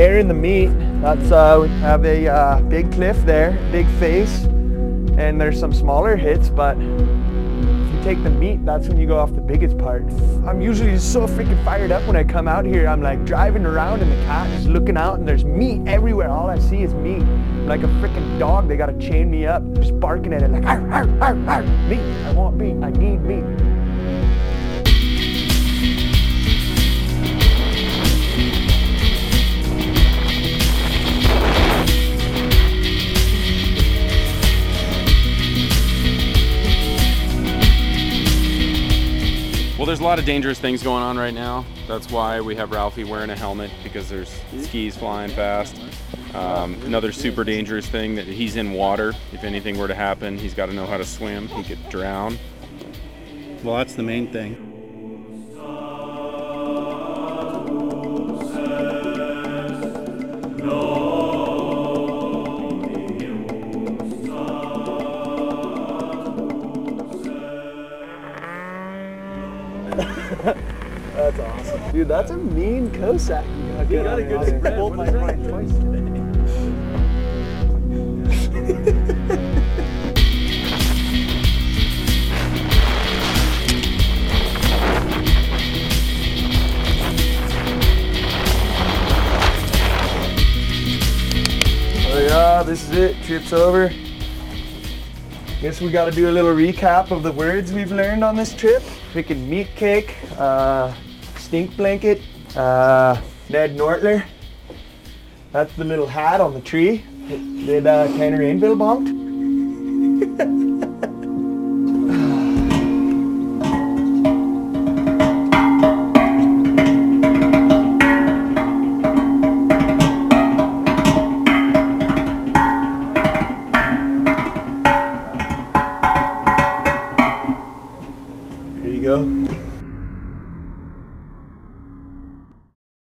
airing the meat. That's uh, we have a uh, big cliff there, big face, and there's some smaller hits, but if you take the meat, that's when you go off the biggest part. I'm usually just so freaking fired up when I come out here. I'm like driving around in the cat, just looking out, and there's meat everywhere. All I see is meat. I'm like a freaking dog. They gotta chain me up, just barking at it like, arr, arr, arr, arr. meat. I want meat. I need meat. Well, there's a lot of dangerous things going on right now. That's why we have Ralphie wearing a helmet because there's skis flying fast. Um, another super dangerous thing that he's in water. If anything were to happen, he's got to know how to swim. He could drown. Well, that's the main thing. That's awesome. Dude, that's a mean Cossack. You got, a good spread. Pulled my front twice today. Oh yeah, this is it. Trip's over. Guess we got to do a little recap of the words we've learned on this trip. Freaking meat cake, uh, stink blanket, uh, Ned Nortler. That's the little hat on the tree. that uh, Tanner Rainville bonked? Here you go.